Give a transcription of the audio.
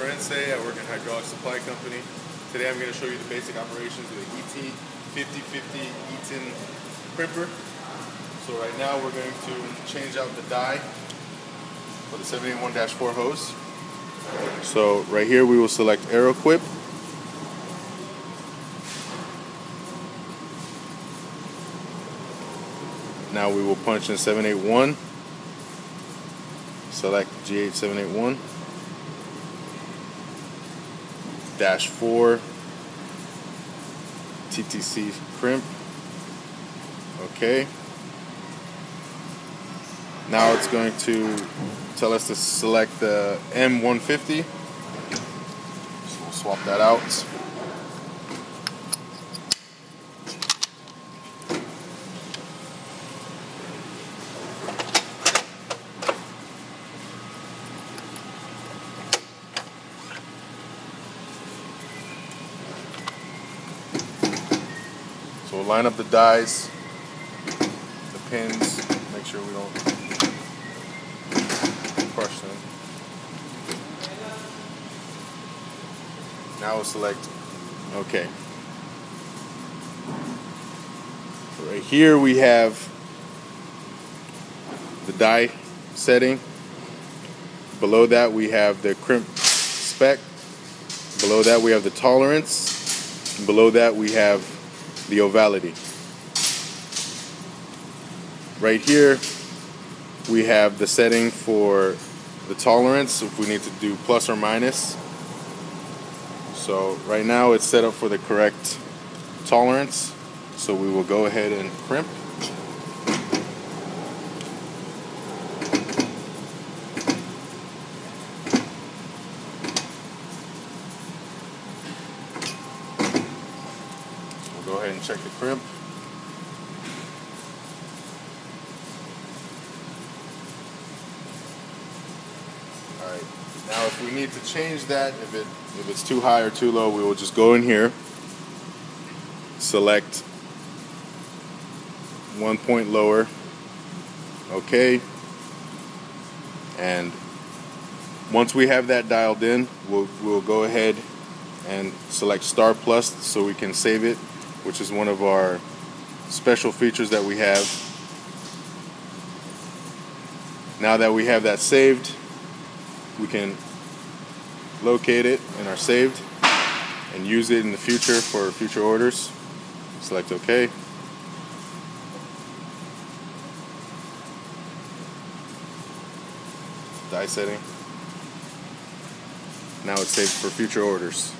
I work in Hydraulic Supply Company. Today I'm going to show you the basic operations of the ET 5050 Eaton crimper. So right now we're going to change out the die for the 781-4 hose. So right here we will select Aeroquip. Now we will punch in 781. Select GH781. 4. TTC crimp. Okay. Now it's going to tell us to select the M150. So we'll swap that out. So line up the dies, the pins, make sure we don't crush them. Now we'll select OK. Right here we have the die setting. Below that we have the crimp spec. Below that we have the tolerance. Below that we have the ovality. Right here, we have the setting for the tolerance if we need to do plus or minus. So right now it's set up for the correct tolerance. So we will go ahead and crimp. Go ahead and check the crimp. Alright, now if we need to change that, if it if it's too high or too low, we will just go in here, select one point lower, okay, and once we have that dialed in, we'll, we'll go ahead and select Star Plus so we can save it, which is one of our special features that we have. Now that we have that saved, we can locate it in our saved and use it in the future for future orders. Select OK. Die setting. Now it's saved for future orders.